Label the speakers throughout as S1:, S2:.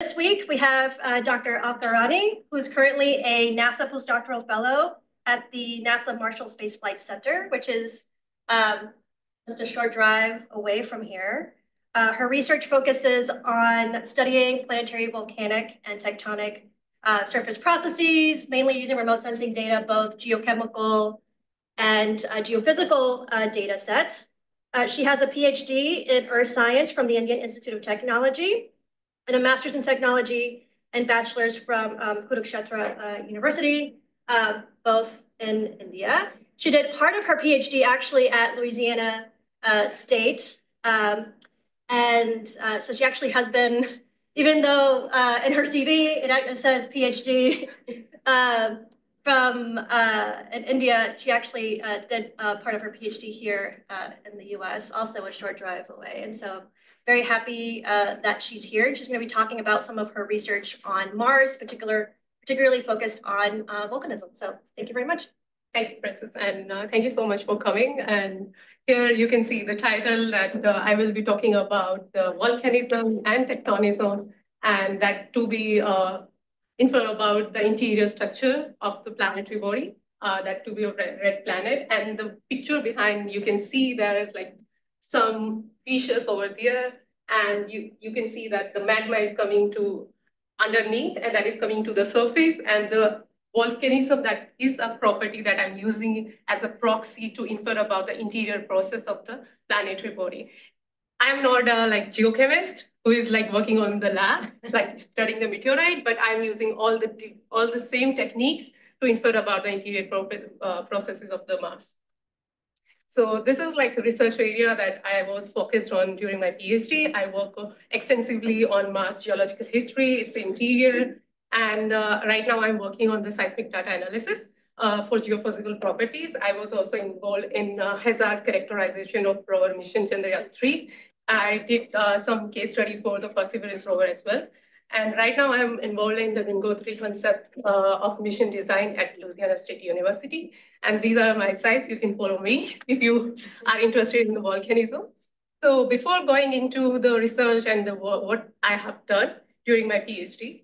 S1: This week we have uh, Dr. Alka Rani, who's currently a NASA postdoctoral fellow at the NASA Marshall Space Flight Center, which is um, just a short drive away from here. Uh, her research focuses on studying planetary volcanic and tectonic uh, surface processes, mainly using remote sensing data, both geochemical and uh, geophysical uh, data sets. Uh, she has a PhD in Earth Science from the Indian Institute of Technology and a master's in technology and bachelor's from um, Kurukshetra uh, University, uh, both in India. She did part of her PhD actually at Louisiana uh, State. Um, and uh, so she actually has been, even though uh, in her CV it says PhD, um, from uh, in India. She actually did part of her PhD here in the US, also a short drive away. And so very happy uh, that she's here. She's going to be talking about some of her research on Mars, particular, particularly focused on uh, volcanism. So thank you very much.
S2: Thank you, Francis, and thank you so much for coming. And here you can see the title that I will be talking about the volcanism and tectonism, and that to be info about the interior structure of the planetary body, uh, that to be a red, red planet. And the picture behind, you can see there is like some fissures over there. And you, you can see that the magma is coming to underneath and that is coming to the surface. And the volcanism, that is a property that I'm using as a proxy to infer about the interior process of the planetary body. I'm not a like geochemist who is like working on the lab, like studying the meteorite, but I'm using all the all the same techniques to infer about the interior uh, processes of the Mars. So this is like a research area that I was focused on during my PhD. I work extensively on Mars geological history, its interior, and uh, right now I'm working on the seismic data analysis uh, for geophysical properties. I was also involved in uh, hazard characterization of rover mission Chandrayaan-3 I did uh, some case study for the Perseverance rover as well. And right now I'm involved in the Gangotri concept uh, of mission design at Louisiana State University. And these are my sites. You can follow me if you are interested in the volcanism. So before going into the research and the, what I have done during my PhD,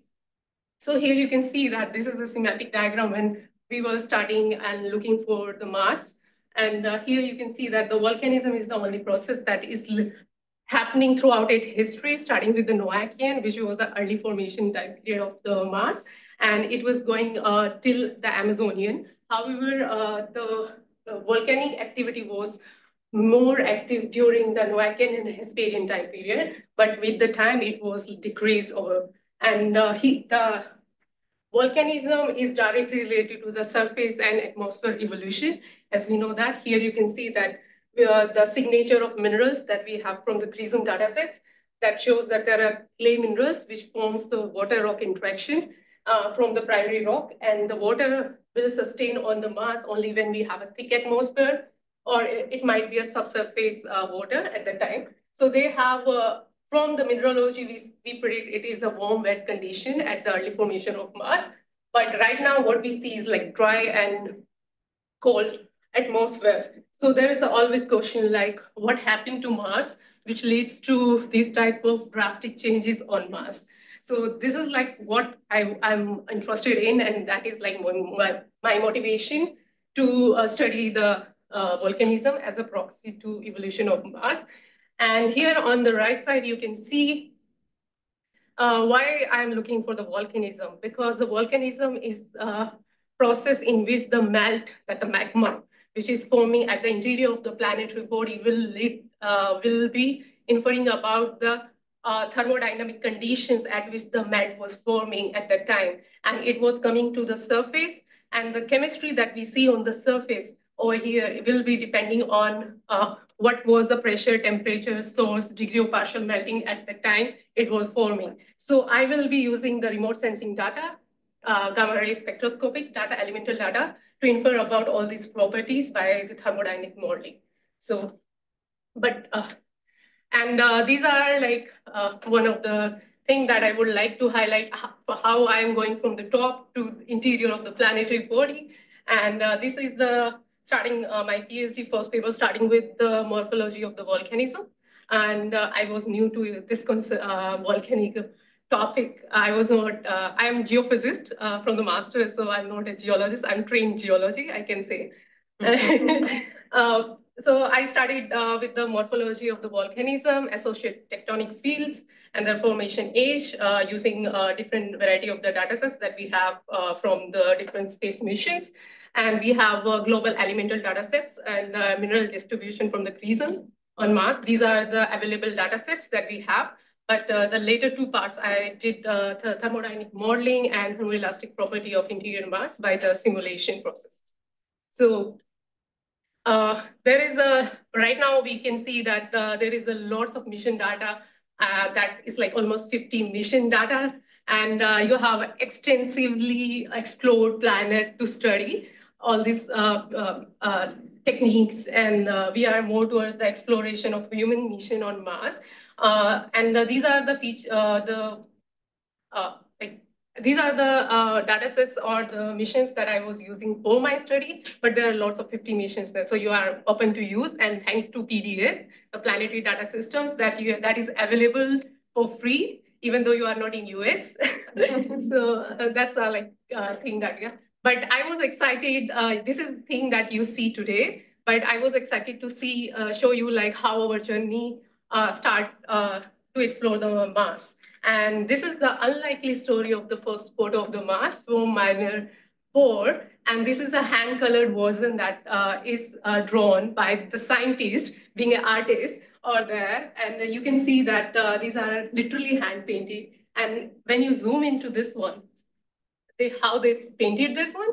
S2: so here you can see that this is a schematic diagram when we were studying and looking for the Mars. And uh, here you can see that the volcanism is the only process that is happening throughout its history, starting with the Noachian, which was the early formation time period of the Mars, and it was going uh, till the Amazonian. However, uh, the volcanic activity was more active during the Noachian and Hesperian time period, but with the time it was decreased over. And uh, he, the volcanism is directly related to the surface and atmosphere evolution. As we know that, here you can see that the signature of minerals that we have from the CRISM datasets that shows that there are clay minerals which forms the water rock interaction uh, from the primary rock and the water will sustain on the Mars only when we have a thick atmosphere or it might be a subsurface uh, water at the time. So they have, uh, from the mineralogy, we, we predict it is a warm, wet condition at the early formation of Mars. But right now what we see is like dry and cold atmosphere. So there is always question like what happened to Mars, which leads to these type of drastic changes on Mars. So this is like what I, am interested in, and that is like my, my motivation to uh, study the uh, volcanism as a proxy to evolution of Mars. And here on the right side, you can see uh, why I'm looking for the volcanism, because the volcanism is a process in which the melt, that the magma, which is forming at the interior of the planetary body will, lead, uh, will be inferring about the uh, thermodynamic conditions at which the melt was forming at that time. And it was coming to the surface and the chemistry that we see on the surface over here will be depending on uh, what was the pressure, temperature, source, degree of partial melting at the time it was forming. So I will be using the remote sensing data, uh, gamma ray spectroscopic data, elemental data, to infer about all these properties by the thermodynamic modeling. So, but, uh, and uh, these are like uh, one of the thing that I would like to highlight how I'm going from the top to the interior of the planetary body. And uh, this is the starting uh, my PhD first paper, starting with the morphology of the volcanism. And uh, I was new to this volcanic topic, I was not, uh, I am geophysicist uh, from the master's, so I'm not a geologist. I'm trained geology, I can say. uh, so I studied uh, with the morphology of the volcanism, associated tectonic fields, and their formation age uh, using a different variety of the data sets that we have uh, from the different space missions. And we have uh, global elemental data sets and uh, mineral distribution from the CRISM on Mars. These are the available data sets that we have. But uh, the later two parts, I did uh, the thermodynamic modeling and thermoelastic property of interior Mars by the simulation process. So uh, there is a, right now we can see that uh, there is a lots of mission data uh, that is like almost 50 mission data. And uh, you have extensively explored planet to study all these techniques. And we are more towards the exploration of human mission on Mars. And these are the feature, the these are the uh, data sets or the missions that I was using for my study, but there are lots of 50 missions there. So you are open to use and thanks to PDS, the planetary data systems that you that is available for free, even though you are not in US. so uh, that's a like uh, thing that, yeah. But I was excited, uh, this is the thing that you see today, but I was excited to see, uh, show you like how our journey uh, start to explore the Mars. And this is the unlikely story of the first photo of the Mars from Mariner 4. And this is a hand-colored version that uh, is uh, drawn by the scientist, being an artist, or there. And you can see that uh, these are literally hand-painted. And when you zoom into this one, they, how they painted this one,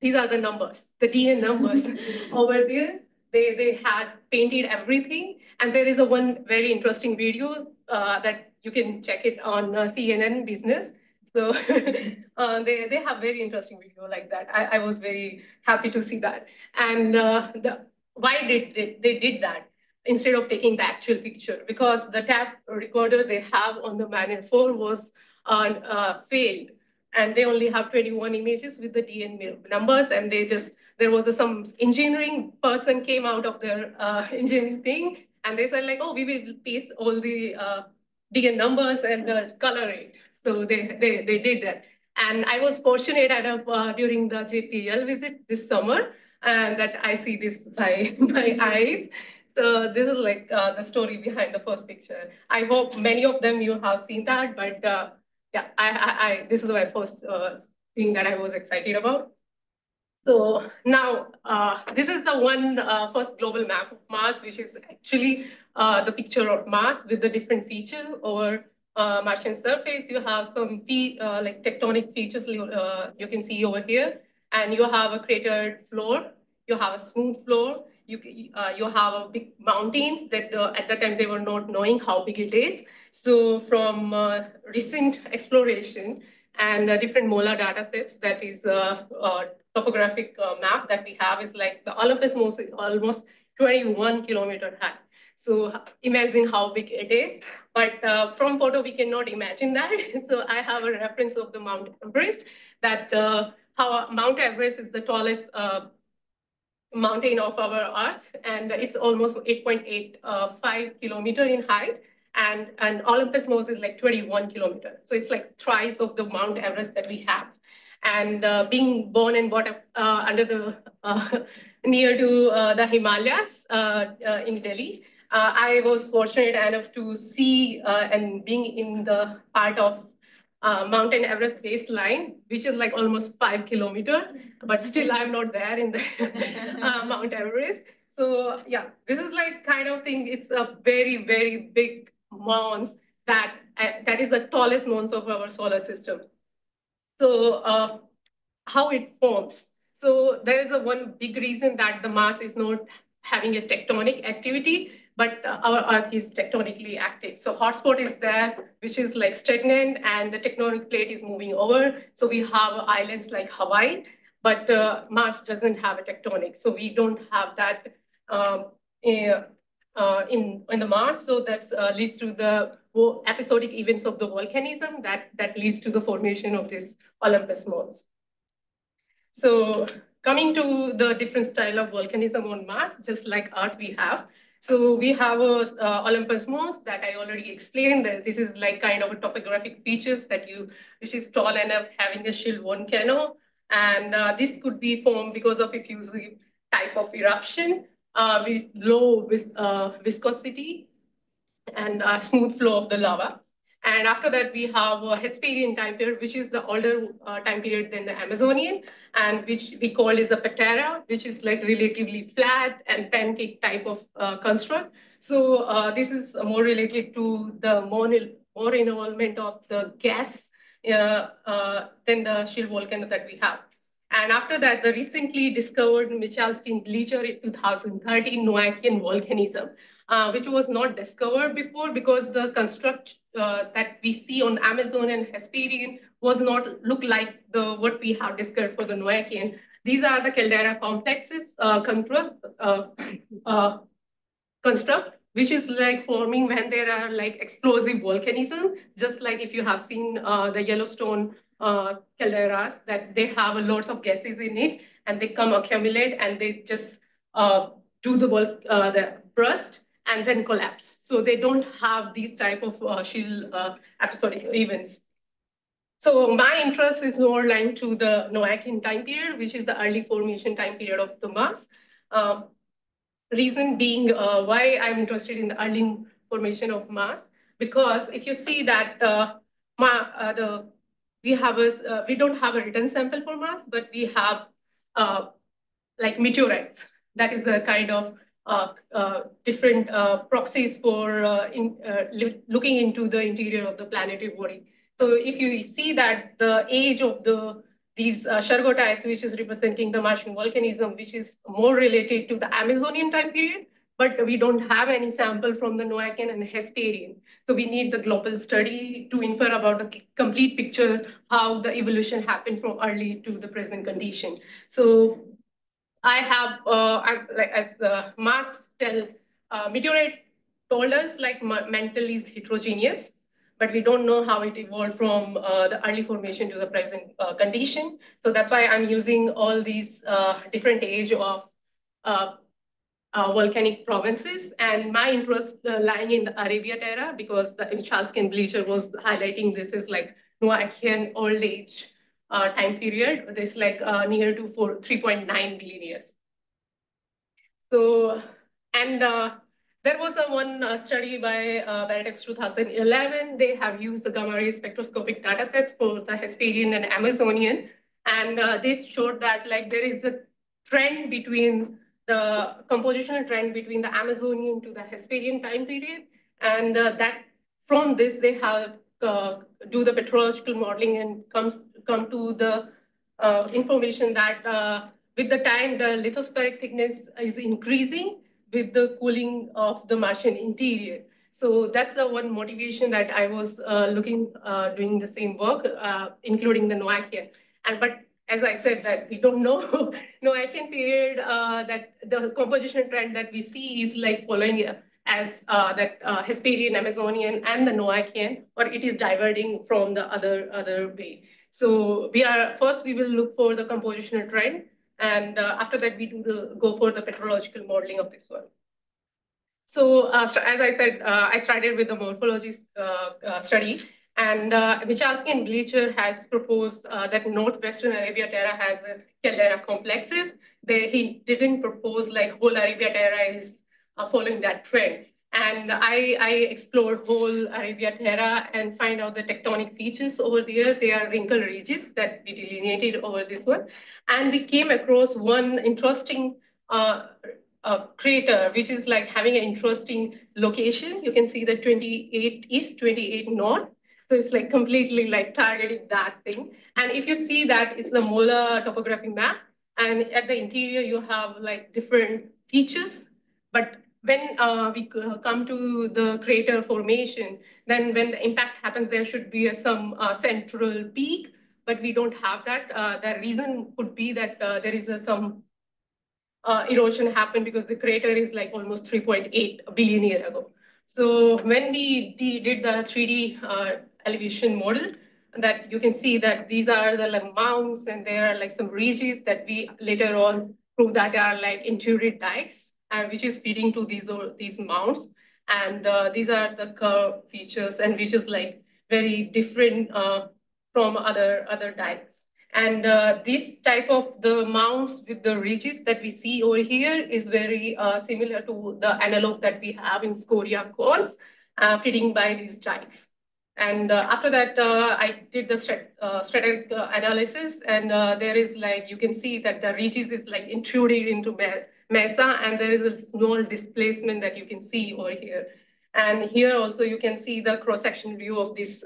S2: these are the numbers, the DNA numbers. Over there, they, they had painted everything. And there is a one very interesting video uh, that you can check it on uh, CNN Business. So uh, they, they have very interesting video like that. I, I was very happy to see that. And uh, the, why did they, they did that instead of taking the actual picture? Because the tap recorder they have on the 4 was uh, uh, failed. And they only have 21 images with the DNA numbers. And they just, there was a, some engineering person came out of their uh, engineering thing. And they said like, oh, we will paste all the DN numbers and the color. So they, they, they did that. And I was fortunate enough uh, during the JPL visit this summer and that I see this by my eyes. So this is like uh, the story behind the first picture. I hope many of them you have seen that, but uh, yeah, I, I, I, this is my first uh, thing that I was excited about. So now uh, this is the one uh, first global map of Mars, which is actually uh, the picture of Mars with the different features over uh, Martian surface. You have some uh, like tectonic features uh, you can see over here, and you have a cratered floor. You have a smooth floor. You you have a big mountains that at the time they were not knowing how big it is. So from recent exploration and different MOLA data sets, that is topographic map that we have is like the Olympus Mons is almost 21 kilometer high. So imagine how big it is. But uh, from photo, we cannot imagine that. so I have a reference of the Mount Everest, that uh, how Mount Everest is the tallest uh, mountain of our Earth, and it's almost 8.85 uh, kilometer in height. And, and Olympus Mons is like 21 kilometer. So it's like thrice of the Mount Everest that we have. And uh, being born and brought up uh, under the, near to the Himalayas in Delhi, uh, I was fortunate enough to see uh, and being in the part of uh, Mountain Everest baseline, which is like almost five kilometer, but still I'm not there in the uh, Mount Everest. So yeah, this is like kind of thing. It's a very, very big mons that, uh, that is the tallest mons of our solar system. So uh, how it forms. So there is a one big reason that the Mars is not having a tectonic activity but uh, our Earth is tectonically active. So hotspot is there, which is like stagnant, and the tectonic plate is moving over. So we have islands like Hawaii, but uh, Mars doesn't have a tectonic. So we don't have that um, in, uh, in, in the Mars. So that uh, leads to the episodic events of the volcanism that, that leads to the formation of this Olympus Mons. So coming to the different style of volcanism on Mars, just like Earth we have, So we have a uh, Olympus Mons that I already explained. That this is like kind of a topographic features that you, which is tall enough, having a shield volcano. And uh, this could be formed because of effusive type of eruption uh, with low vis uh, viscosity and smooth flow of the lava. And after that, we have a Hesperian time period, which is the older uh, time period than the Amazonian, and which we call is a patera, which is like relatively flat and pancake type of uh, construct. So uh, this is more related to the more, more involvement of the gas uh, uh, than the shield volcano that we have. And after that, the recently discovered Michalski Bleacher in 2013 Noachian volcanism, uh, which was not discovered before because the construct uh, that we see on Amazon and Hesperian was not look like the what we have discovered for the Noachian. These are the caldera complexes uh, construct, uh, uh, which is like forming when there are like explosive volcanism, just like if you have seen uh, the Yellowstone calderas, that they have lots of gases in it, and they come accumulate, and they just do the, the burst, and then collapse. So they don't have these type of uh, shield uh, episodic events. So my interest is more linked to the Noachian time period, which is the early formation time period of the Mars. Uh, reason being uh, why I'm interested in the early formation of Mars, because if you see that uh, uh the we have a, we don't have a written sample for Mars, but we have like meteorites. That is the kind of different uh, proxies for in, looking into the interior of the planetary body. So if you see that the age of the these uh, shergottites, which is representing the Martian volcanism, which is more related to the Amazonian time period, but we don't have any sample from the Noachian and Hesperian. So we need the global study to infer about the complete picture, how the evolution happened from early to the present condition. So I have, uh, I'm, like as the Mars tell, uh, meteorite told us like mantle is heterogeneous, but we don't know how it evolved from uh, the early formation to the present uh, condition. So that's why I'm using all these uh, different age of uh, volcanic provinces. And my interest lying in the Arabia Terra because the Michalski Bleacher was highlighting this is like Noachian old age uh, time period. This like uh, near to 3.9 billion years. So, and uh, there was a one uh, study by uh, Vertex 2011. They have used the gamma ray spectroscopic data sets for the Hesperian and Amazonian. And uh, this showed that like there is a trend between the compositional trend between the Amazonian to the Hesperian time period. And uh, that from this, they have uh, do the petrological modeling and comes come to the uh, information that uh, with the time, the lithospheric thickness is increasing with the cooling of the Martian interior. So that's the one motivation that I was uh, looking, uh, doing the same work, uh, including the Noachian. And but as I said, that we don't know Noachian period, uh, that the composition trend that we see is like following as uh, that uh, Hesperian, Amazonian, and the Noachian, or it is diverting from the other other way. So we are first we will look for the compositional trend, and uh, after that we do the go for the petrological modeling of this one. So uh, as I said, uh, I started with the morphology uh, uh, study, and uh, Michalski and Bleacher has proposed that northwestern Arabia Terra has a caldera complexes. They, he didn't propose like whole Arabia Terra is following that trend. And I, I explored whole Arabia Terra and find out the tectonic features over there. They are wrinkle ridges that we delineated over this one. And we came across one interesting uh, uh, crater, which is like having an interesting location. You can see the 28 east, 28 north. So it's like completely like targeting that thing. And if you see that it's the MOLA topography map, and at the interior you have like different features, but when uh, we come to the crater formation, then when the impact happens, there should be a, some uh, central peak, but we don't have that. Uh, the reason could be that uh, there is some uh, erosion happen because the crater is like almost 3.8 billion year ago. So when we did the 3D uh, elevation model, that you can see that these are the like mounds and there are like some ridges that we later on prove that are like interior dikes uh, which is feeding to these, these mounts. And uh, these are the curve features and which is like very different uh, from other, other dikes. And uh, this type of the mounts with the ridges that we see over here is very uh, similar to the analog that we have in scoria cones uh, fitting by these dikes. And uh, after that, uh, I did the strat uh, strategic analysis, and there is like, you can see that the ridges is like intruding into mesa, and there is a small displacement that you can see over here. And here also you can see the cross-section view of this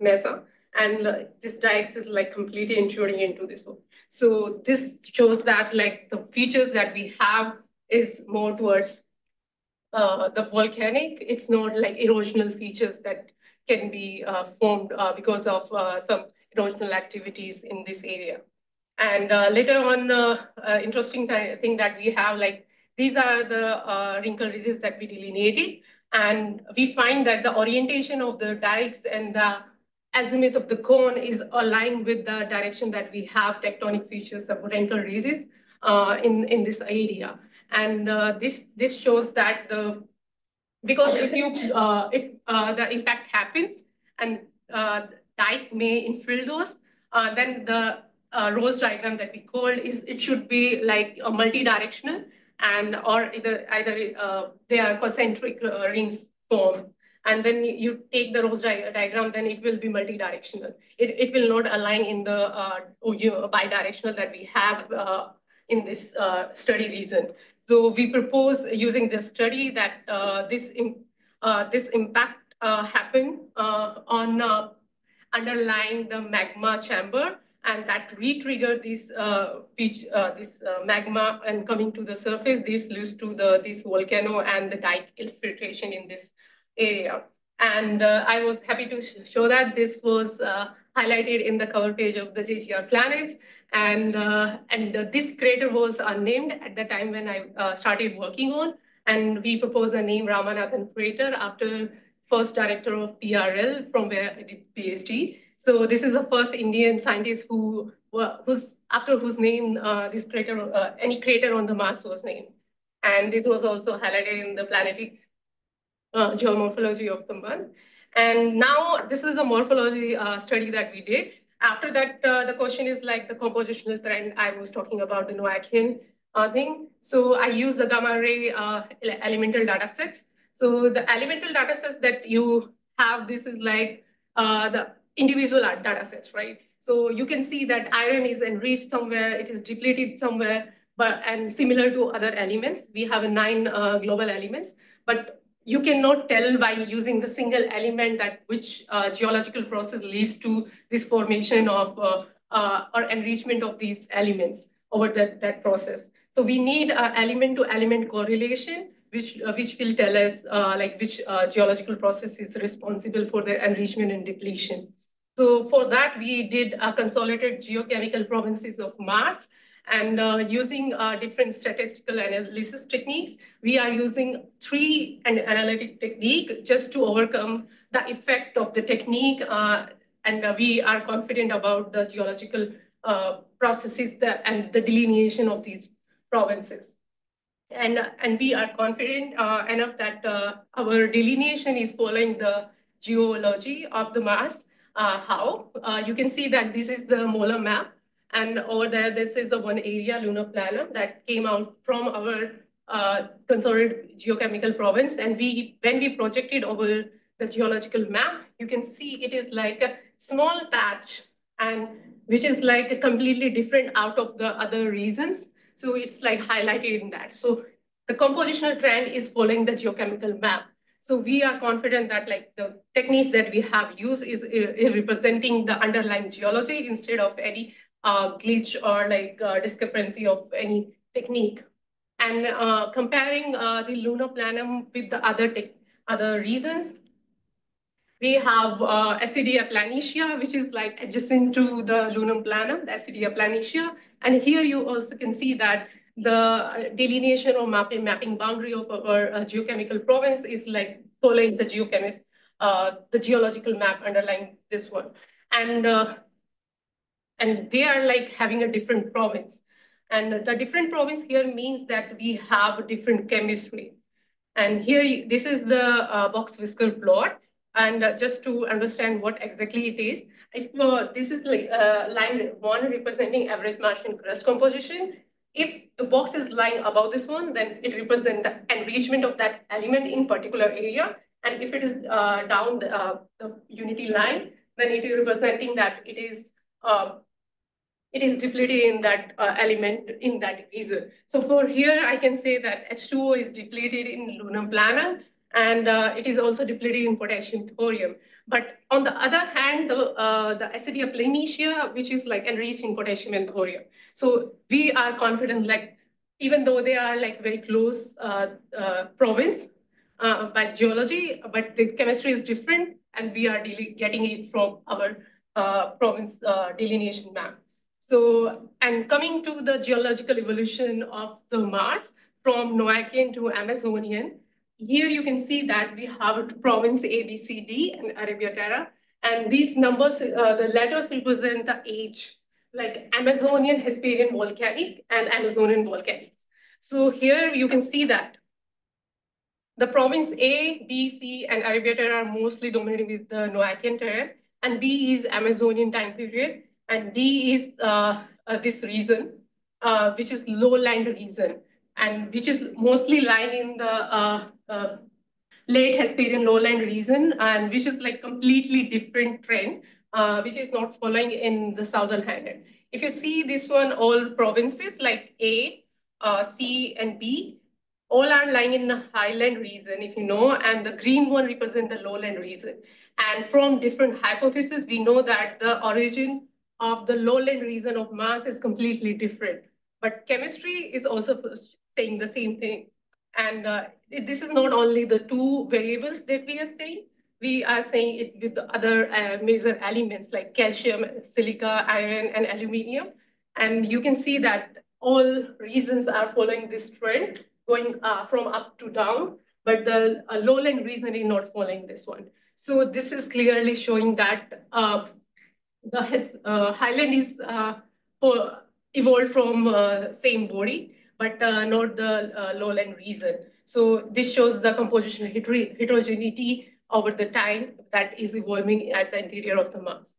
S2: mesa. And this dikes is like completely intruding into this one. So this shows that like the features that we have is more towards uh, the volcanic. It's not like erosional features that can be uh, formed uh, because of uh, some erosional activities in this area. And later on, interesting th thing that we have, like these are the wrinkle ridges that we delineated. And we find that the orientation of the dikes and the azimuth of the cone is aligned with the direction that we have tectonic features, the wrinkle ridges uh, in, in this area. And uh, this, this shows that the because if you uh, if uh, the impact happens and uh, dike may infill those, uh, then the uh, rose diagram that we called is it should be like a multi-directional and or either either uh, they are concentric rings formed. And then you take the rose di diagram, then it will be multi-directional. It, it will not align in the uh, bidirectional that we have in this study reason. So we propose using this study that uh, this, uh, this impact uh, happen uh, on uh, underlying the magma chamber and that re-trigger this uh, beach, this magma and coming to the surface. This leads to the this volcano and the dike infiltration in this area. And I was happy to sh show that this was highlighted in the cover page of the JGR Planets. And, uh, and uh, this crater was unnamed at the time when I uh, started working on. And we proposed the name Ramanathan crater after first director of PRL from where I did PhD. So this is the first Indian scientist who who's after whose name uh, this crater, uh, any crater on the Mars was named. And this was also highlighted in the planetary uh, geomorphology of the month. And now this is a morphology uh, study that we did. After that, uh, the question is like the compositional trend I was talking about, the Noachian uh, thing. So I use the gamma ray elemental data sets. So the elemental data sets that you have, this is like the individual data sets, right? So you can see that iron is enriched somewhere, it is depleted somewhere, but and similar to other elements, we have nine uh, global elements, but you cannot tell by using the single element that which uh, geological process leads to this formation of uh, uh, or enrichment of these elements over that, that process. So we need element to element correlation, which, uh, which will tell us uh, like which geological process is responsible for the enrichment and depletion. So for that, we did a consolidated geochemical provinces of Mars and uh, using uh, different statistical analysis techniques, we are using three an analytic technique just to overcome the effect of the technique. Uh, and uh, we are confident about the geological uh, processes that, and the delineation of these provinces. And, and we are confident uh, enough that our delineation is following the geology of the Mars. How? you can see that this is the MOLA map and over there, this is the one area, Lunae Planum, that came out from our uh, consolidated geochemical province. And we, when we projected over the geological map, you can see it is like a small patch and which is like a completely different out of the other regions. So it's like highlighted in that. So the compositional trend is following the geochemical map. So we are confident that like the techniques that we have used is, is representing the underlying geology instead of any uh, glitch or like uh, discrepancy of any technique. And uh, comparing uh, the Lunae Planum with the other other reasons, we have uh, Acidalia Planitia, which is like adjacent to the Lunae Planum, the Acidalia Planitia. And here you also can see that the delineation or mapping, mapping boundary of our uh, geochemical province is like following the geochemist, uh, the geological map underlying this one. And uh, and they are like having a different province. And the different province here means that we have a different chemistry. And here, this is the uh, Box-Whisker plot. And uh, just to understand what exactly it is, if uh, this is like uh, line one representing average Martian crust composition, if the box is lying above this one, then it represents the enrichment of that element in particular area. And if it is uh, down the, uh, the, unity line, then it is representing that it is uh, it is depleted in that uh, element in that region. So for here, I can say that H2O is depleted in Lunae Planum, and uh, it is also depleted in potassium thorium. But on the other hand, the, uh, the Acidalia Planitia, which is like enriched in potassium and thorium. So we are confident, like, even though they are like very close uh, uh, province uh, by geology, but the chemistry is different, and we are getting it from our uh, province uh, delineation map. So, and coming to the geological evolution of the Mars from Noachian to Amazonian, here you can see that we have province A, B, C, D and Arabia Terra. And these numbers, uh, the letters represent the age, like Amazonian, Hesperian volcanic and Amazonian volcanics. So here you can see that the province A, B, C, and Arabia Terra are mostly dominated with the Noachian terrain, and B is Amazonian time period, and D is uh, uh, this region, uh, which is lowland region, and which is mostly lying in the uh, uh, late Hesperian lowland region, and which is like completely different trend, uh, which is not following in the southern hand. If you see this one, all provinces like A, C, and B, all are lying in the highland region, if you know, and the green one represent the lowland region. And from different hypotheses, we know that the origin of the lowland region of Mars is completely different. But chemistry is also saying the same thing. And uh, this is not only the two variables that we are saying, we are saying it with the other uh, major elements like calcium, silica, iron, and aluminium. And you can see that all regions are following this trend, going uh, from up to down, but the uh, lowland region is not following this one. So this is clearly showing that uh, the uh, highland is uh, evolved from same body, but uh, not the uh, lowland region. So this shows the composition heterogeneity over the time that is evolving at the interior of the Mars.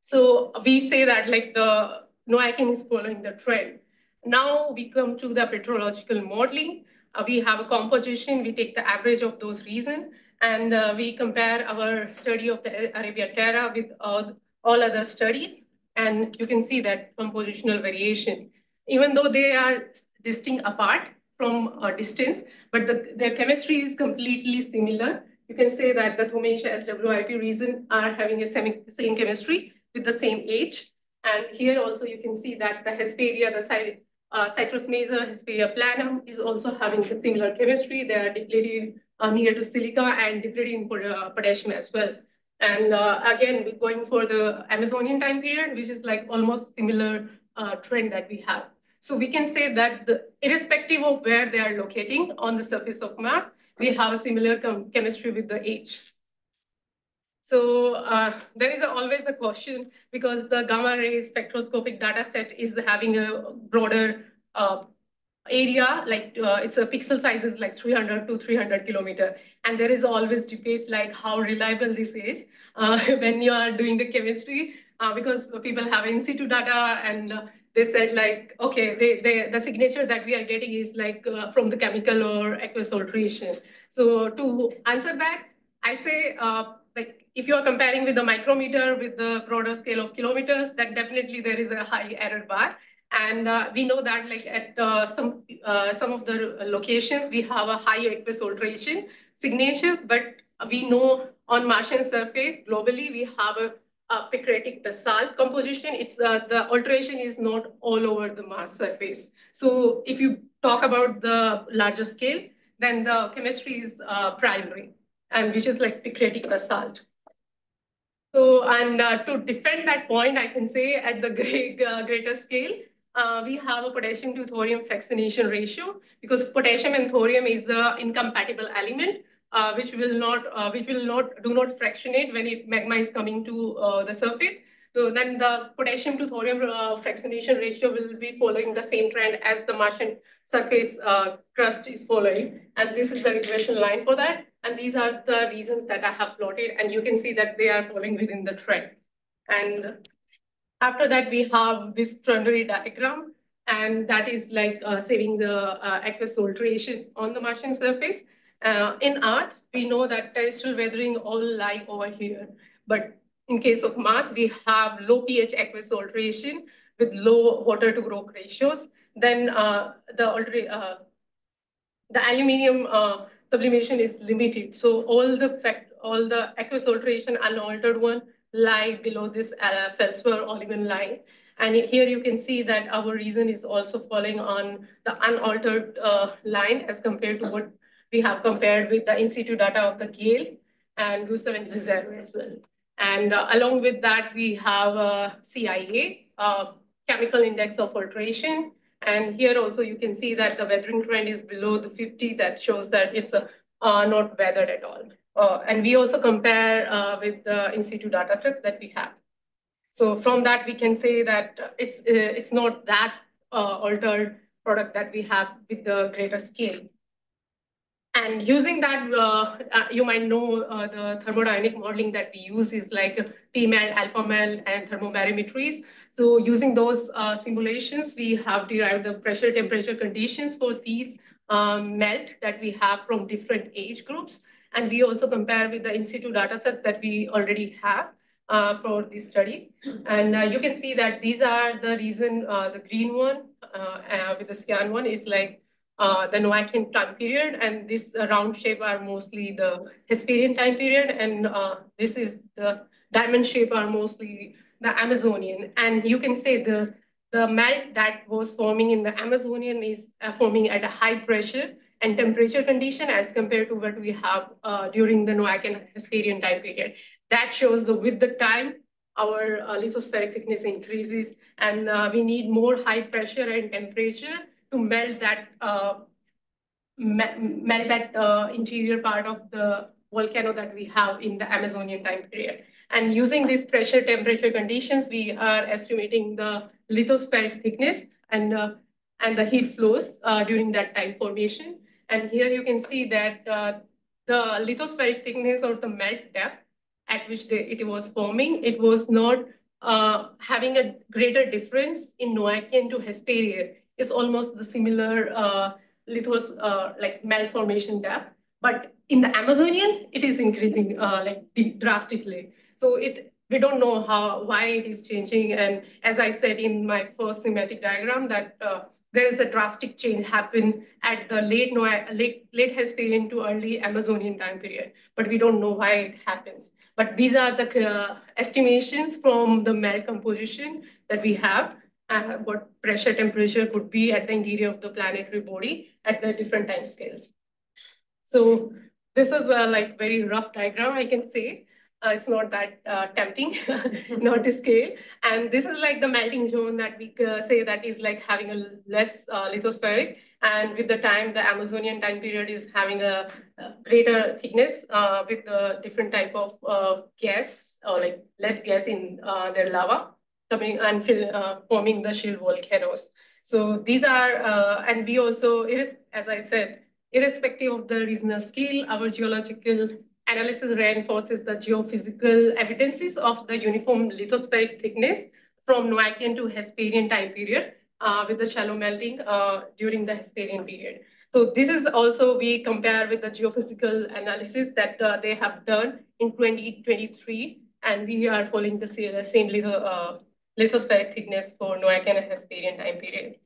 S2: So we say that like the Noachian is following the trend. Now we come to the petrological modeling. Uh, we have a composition, we take the average of those regions, and uh, we compare our study of the Arabia Terra with uh, all other studies, and you can see that compositional variation. Even though they are distinct apart from a distance, but the, their chemistry is completely similar. You can say that the Thaumasia SWIP region are having a same, same chemistry with the same age. And here also you can see that the Hesperia, the uh, Syrtis Major, Hesperia planum is also having a similar chemistry. They are depleted uh, near to silica and depleted in uh, potassium as well. And uh, again, we're going for the Amazonian time period, which is like almost similar uh, trend that we have. So we can say that the, irrespective of where they are locating on the surface of Mars, we have a similar chemistry with the H. So uh, there is a, always the question because the gamma ray spectroscopic data set is having a broader uh, area, like uh, it's a pixel size is like 300 to 300 kilometer. And there is always debate like how reliable this is uh, when you are doing the chemistry, uh, because people have in situ data and uh, they said like, okay, they, they, the signature that we are getting is like uh, from the chemical or aqueous alteration. So to answer that, I say, uh, like if you are comparing with the micrometer with the broader scale of kilometers, then definitely there is a high error bar. And uh, we know that like at uh, some uh, some of the locations, we have a high aqueous alteration signatures, but we know on Martian surface, globally, we have a, a picritic basalt composition. It's uh, The alteration is not all over the Mars surface. So if you talk about the larger scale, then the chemistry is uh, primary, and which is like picritic basalt. So, and uh, to defend that point, I can say at the great, greater scale, uh, we have a potassium to thorium fractionation ratio because potassium and thorium is the incompatible element uh, which will not uh, which will not do not fractionate when it magma is coming to uh, the surface. So then the potassium to thorium uh, fractionation ratio will be following the same trend as the Martian surface uh, crust is following. And this is the regression line for that. And these are the reasons that I have plotted. And you can see that they are falling within the trend. And after that, we have this ternary diagram. And that is like uh, saving the uh, aqueous alteration on the Martian surface. Uh, in Earth, we know that terrestrial weathering all lie over here. But in case of Mars, we have low pH aqueous alteration with low water to rock ratios. Then uh, the, uh, the aluminium uh, sublimation is limited. So all the fact, all the aqueous alteration unaltered one lie below this uh, feldspar olivine line. And here you can see that our reason is also falling on the unaltered uh, line as compared to what we have compared with the in situ data of the Gale and Gusev and Cicero as well. And uh, along with that, we have a CIA, uh, chemical index of alteration. And here also you can see that the weathering trend is below the 50. That shows that it's uh, not weathered at all. Uh, and we also compare uh, with the in situ data sets that we have. So from that, we can say that it's, uh, it's not that altered product that we have with the greater scale. And using that, uh, uh, you might know uh, the thermodynamic modeling that we use is like pMELTS, alphaMELTS, and thermobarometries. So using those uh, simulations, we have derived the pressure temperature conditions for these um, melt that we have from different age groups. And we also compare with the in situ data sets that we already have uh, for these studies. And uh, you can see that these are the reason, the green one with the cyan one is like uh, the Noachian time period, and this uh, round shape are mostly the Hesperian time period, and uh, this is the diamond shape are mostly the Amazonian. And you can say the the melt that was forming in the Amazonian is uh, forming at a high pressure and temperature condition as compared to what we have uh, during the Noachian Hesperian time period. That shows the with the time our lithospheric thickness increases, and we need more high pressure and temperature to melt that uh, melt that uh, interior part of the volcano that we have in the Amazonian time period. And using these pressure temperature conditions, we are estimating the lithospheric thickness and, uh, and the heat flows uh, during that time formation. And here you can see that uh, the lithospheric thickness or the melt depth at which it was forming, it was not uh, having a greater difference in Noachian to Hesperian is almost the similar uh, lithos, uh, like malformation depth. But in the Amazonian, it is increasing uh, like drastically. So it we don't know how why it is changing. And as I said in my first schematic diagram, that uh, there is a drastic change happen at the late no late late Hesperian to early Amazonian time period, but we don't know why it happens. But these are the uh, estimations from the melt composition that we have uh, what pressure temperature could be at the interior of the planetary body at the different time scales. So this is a like very rough diagram, I can say. Uh, it's not that uh, tempting, not to scale. And this is like the melting zone that we uh, say that is like having a less uh, lithospheric. And with the time, the Amazonian time period is having a, a greater thickness uh, with the different type of gas or like less gas in their lava coming and uh, forming the shield volcanoes. So these are, uh, and we also, as I said, irrespective of the regional scale, our geological analysis reinforces the geophysical evidences of the uniform lithospheric thickness from Noachian to Hesperian time period uh, with the shallow melting uh, during the Hesperian period. So this is also, we compare with the geophysical analysis that uh, they have done in 2023, and we are following the same litho, uh, lithospheric thickness for Noachian and Hesperian time period.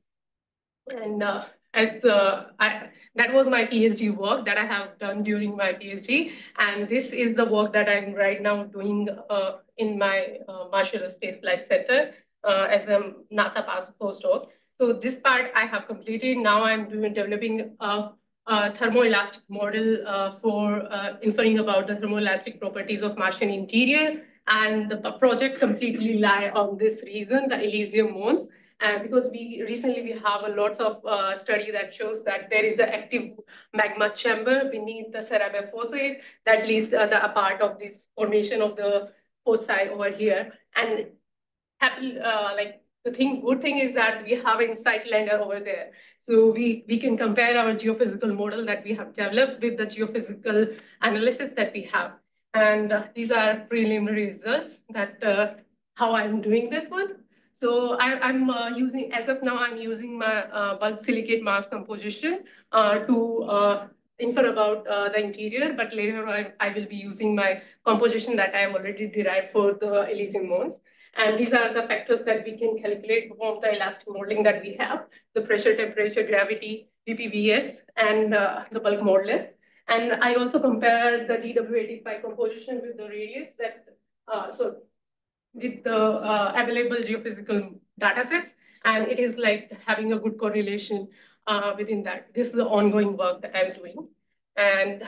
S2: And uh, as uh, I, that was my PhD work that I have done during my PhD. And this is the work that I'm right now doing uh, in my uh, Marshall Space Flight Center uh, as a NASA postdoc. So this part I have completed. Now I'm doing developing a, a thermoelastic model uh, for inferring about the thermoelastic properties of Martian interior and the project completely lie on this reason, the Elysium Mons. Uh, because we recently we have a lots of uh, study that shows that there is an active magma chamber beneath the Cerberus Fossae that leads uh, the a part of this formation of the foci over here. And happy, uh, like the thing, good thing is that we have an InSight Lander over there. So we, we can compare our geophysical model that we have developed with the geophysical analysis that we have. And uh, these are preliminary results that uh, how I'm doing this one. So I, am uh, using, as of now, I'm using my uh, bulk silicate mass composition uh, to uh, infer about the interior, but later on I will be using my composition that I have already derived for the Elysium mons. And these are the factors that we can calculate from the elastic modeling that we have, the pressure, temperature, gravity, VPVS, and the bulk modulus. And I also compare the DW85 composition with the radius that, so with the uh, available geophysical data sets. And it is like having a good correlation uh, within that. This is the ongoing work that I'm doing. And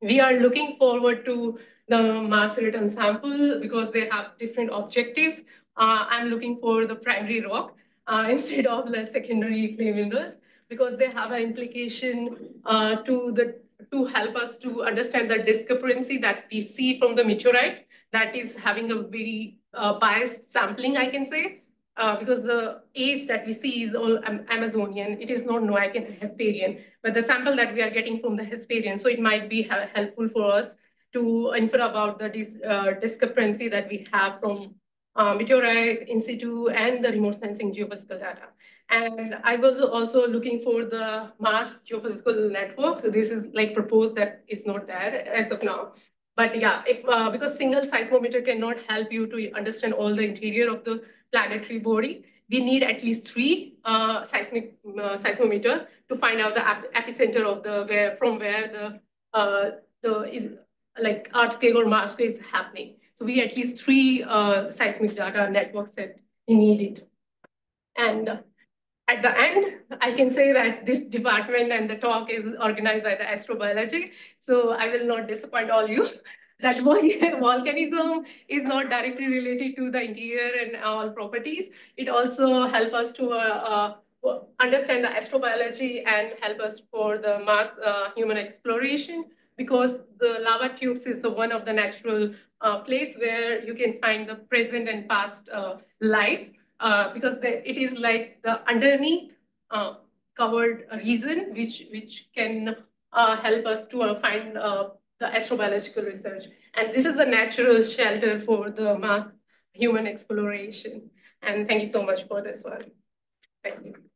S2: we are looking forward to the Mars return sample because they have different objectives. Uh, I'm looking for the primary rock uh, instead of the secondary clay minerals because they have an implication uh, to the to help us to understand the discrepancy that we see from the meteorite that is having a very uh, biased sampling, I can say, uh, because the age that we see is all Amazonian. It is not Noachian and Hesperian, but the sample that we are getting from the Hesperian, so it might be helpful for us to infer about the dis uh, discrepancy that we have from uh, meteorite in situ and the remote sensing geophysical data. And I was also looking for the Mars geophysical network. This is like proposed that is not there as of now. But yeah, if uh, because single seismometer cannot help you to understand all the interior of the planetary body, we need at least three uh, seismic uh, seismometer to find out the epicenter of the where from where the uh, the like earthquake or earthquake is happening. So we at least three uh, seismic data networks that we needed. And at the end, I can say that this department and the talk is organized by the astrobiology. So I will not disappoint all you that volcanism is not directly related to the interior and all properties. It also help us to uh, uh, understand the astrobiology and help us for the Mars uh, human exploration because the lava tubes is the one of the natural uh, place where you can find the present and past uh, life uh, because the, it is like the underneath uh, covered reason which which can help us to find the astrobiological research. And this is a natural shelter for the Mars human exploration. And thank you so much for this one. Thank you.